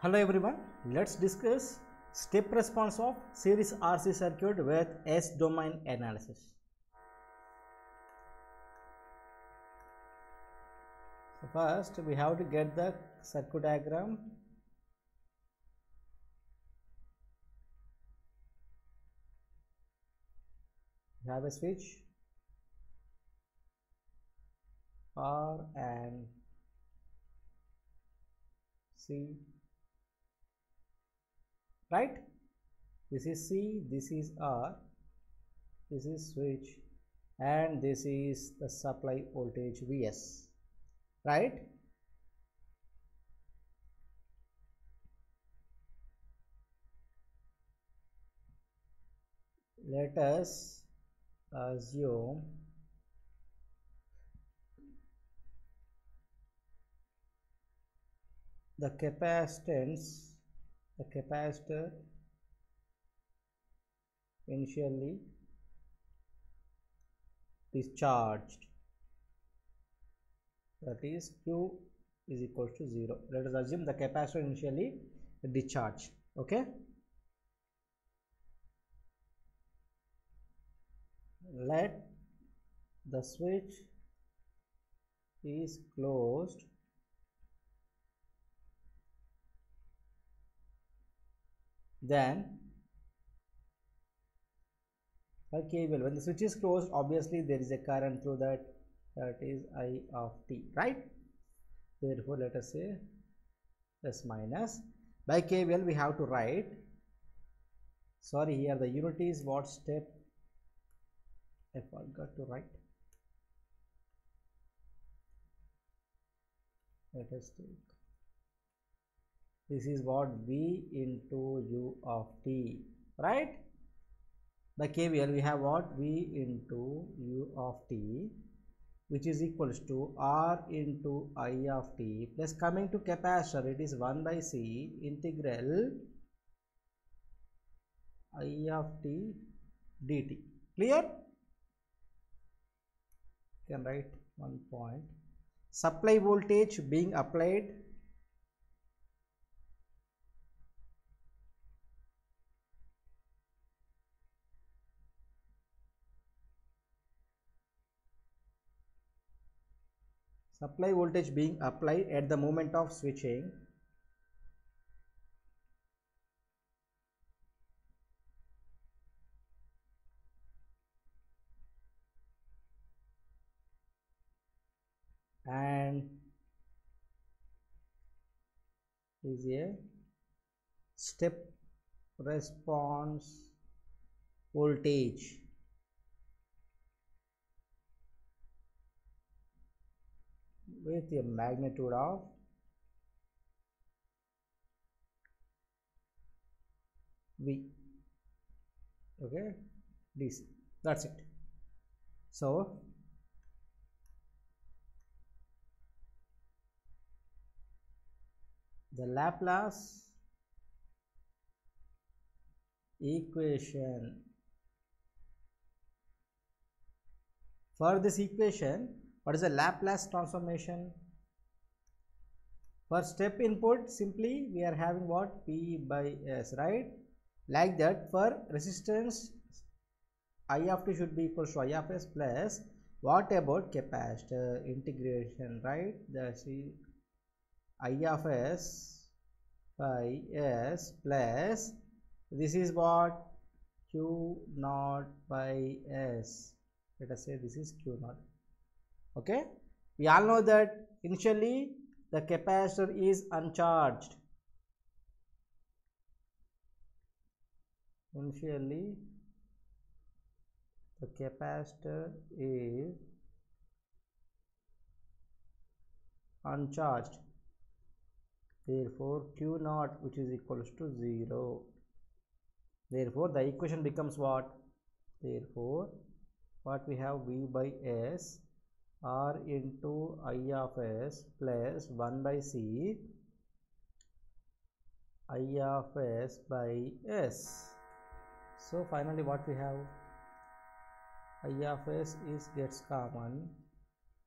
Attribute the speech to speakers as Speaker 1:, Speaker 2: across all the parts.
Speaker 1: Hello everyone, let's discuss step response of series RC circuit with S domain analysis. So first we have to get the circuit diagram. We have a switch R and C right? This is C this is R this is switch and this is the supply voltage Vs right? Let us assume the capacitance the capacitor initially discharged. That is q is equal to 0 let us assume the capacitor initially discharged. Okay? Let the switch is closed then okay cable when the switch is closed obviously there is a current through that that is i of t right? Therefore let us say s plus minus. By KVL we have to write sorry here the unit is what step? I forgot to write. Let us take this is what v into u of t right? By KVL we have what? V into u of t which is equals to r into i of t plus coming to capacitor. It is 1 by c integral i of t dt. Clear? Can write one point. Supply voltage being applied supply voltage being applied at the moment of switching. And is a step response voltage with a magnitude of V. Okay? DC that's it. So the Laplace equation. For this equation what is the Laplace transformation? For step input simply we are having what? P by S right? Like that for resistance I of t should be equal to I of S plus what about capacitor integration right? That's I of S by S plus this is what? Q naught by S. Let us say this is Q naught okay? We all know that initially the capacitor is uncharged. Initially the capacitor is uncharged. Therefore q naught which is equals to 0 therefore the equation becomes what? Therefore what we have v by s r into i of s plus 1 by c i of s by s. So finally what we have? I of s is gets common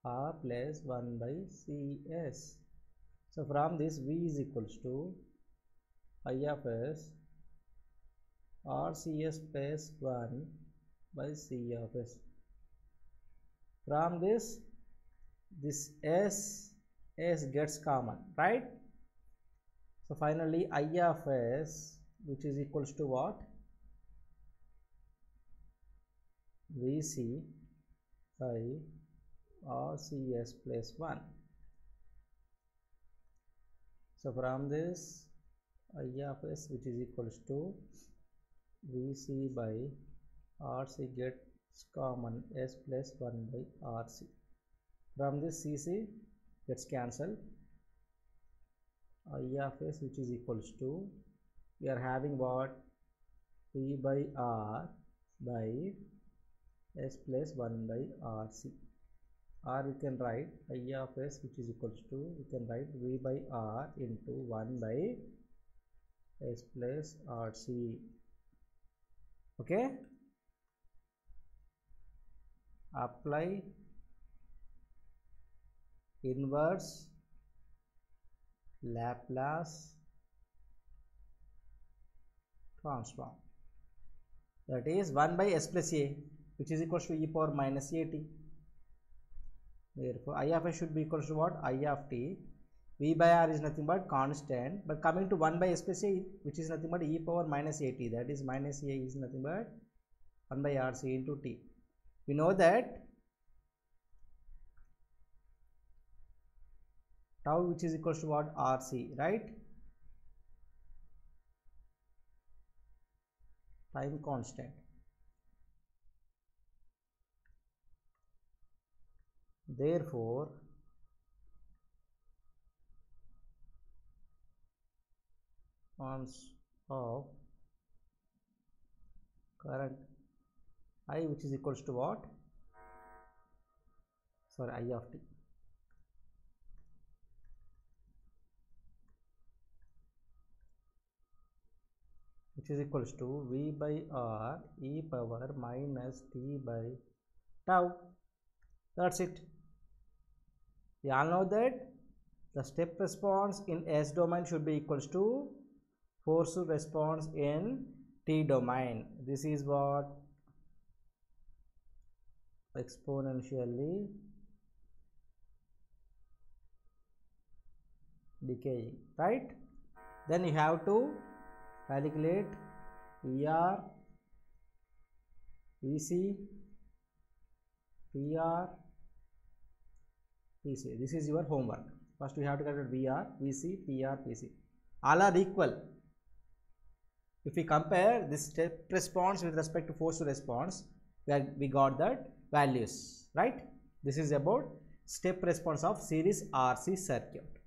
Speaker 1: r plus 1 by cs so from this v is equals to I of S RCS plus 1 by C of S. From this, this S, S gets common, right? So finally, I of S, which is equals to what? VC by RCS plus 1. So from this, I of S which is equals to VC by RC gets common S plus 1 by RC. From this CC gets cancelled. I of S which is equals to we are having what P by R by S plus 1 by RC or we can write I of S which is equals to we can write V by R into 1 by S plus RC okay apply inverse Laplace transform. That is 1 by s plus a which is equal to e power minus at therefore i of s should be equal to what? I of t. V by r is nothing but constant but coming to 1 by s plus a which is nothing but e power minus at that is minus a is nothing but 1 by rc into t we know that tau which is equals to what? Rc right? Time constant. Therefore of current i which is equals to what? Sorry i of t. Which is equals to v by r e power minus t by tau. That's it. We all know that? The step response in s domain should be equals to force response in t domain. This is what exponentially decaying right then you have to calculate VR, VC, PR, PC. This is your homework. First we have to calculate VR, VC, PR, PC. All are equal. If we compare this step response with respect to force response, where we got that values, right? This is about step response of series RC circuit.